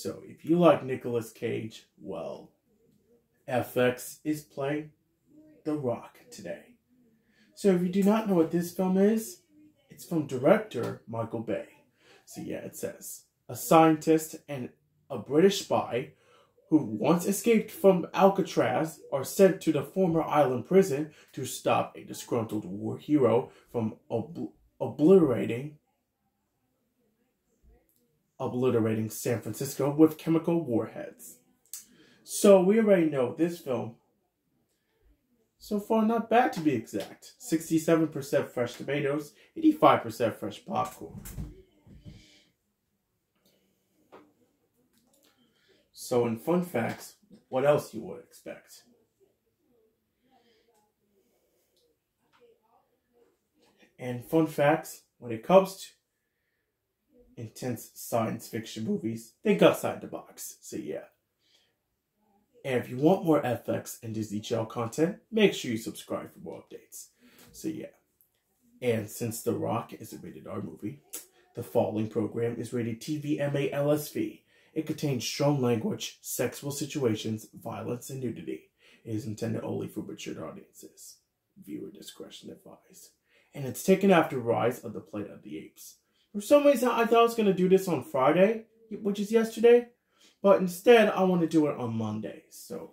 So if you like Nicolas Cage, well, FX is playing The Rock today. So if you do not know what this film is, it's from director Michael Bay. So yeah, it says a scientist and a British spy who once escaped from Alcatraz are sent to the former island prison to stop a disgruntled war hero from ob- obliterating obliterating San Francisco with chemical warheads. So we already know this film so far not bad to be exact. 67% fresh tomatoes, 85% fresh popcorn. So in fun facts, what else you would expect? And fun facts, when it comes to intense science fiction movies, think outside the box. So yeah. And if you want more FX and Disney Channel content, make sure you subscribe for more updates. So yeah. And since The Rock is a rated R movie, the following program is rated TVMA LSV. It contains strong language, sexual situations, violence, and nudity. It is intended only for mature audiences. Viewer discretion advised. And it's taken after Rise of the Planet of the Apes. For some reason, I thought I was going to do this on Friday, which is yesterday. But instead, I want to do it on Monday. So,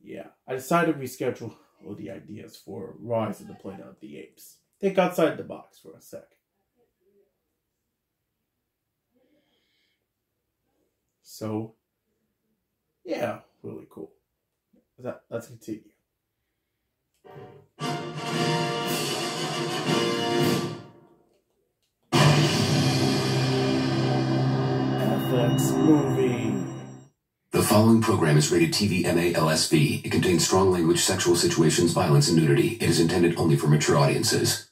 yeah. I decided to reschedule all the ideas for Rise of the Planet of the Apes. Think outside the box for a sec. So, yeah, really cool. That, let's continue. FX movie. The following program is rated TV MA LSV. It contains strong language, sexual situations, violence, and nudity. It is intended only for mature audiences.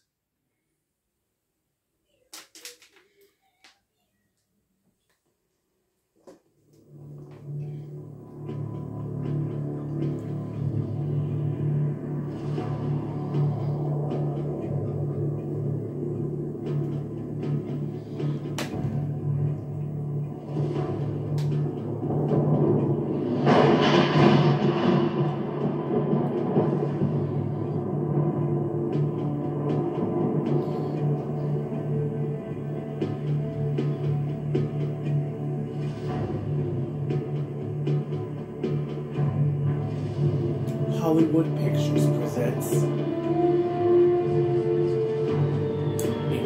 Hollywood Pictures presents a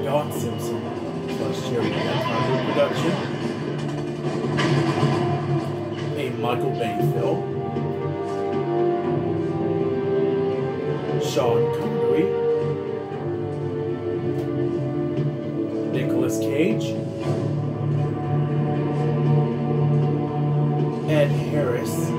Don Simpson plus Jerry Bruckheimer production, a Michael Bay film, Sean Connery, Nicolas Cage, Ed Harris.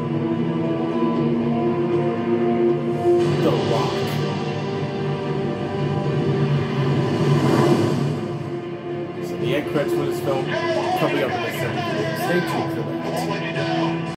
The end credits for this film coming up in the second. Stay tuned for that.